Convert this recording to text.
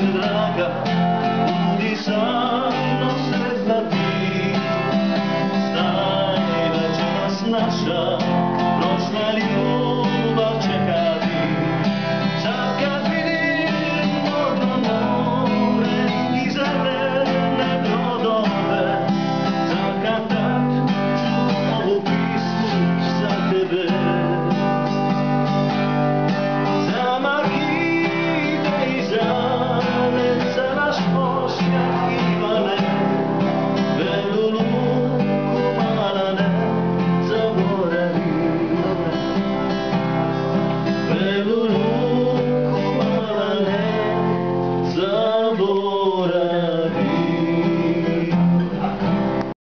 disastro mundo.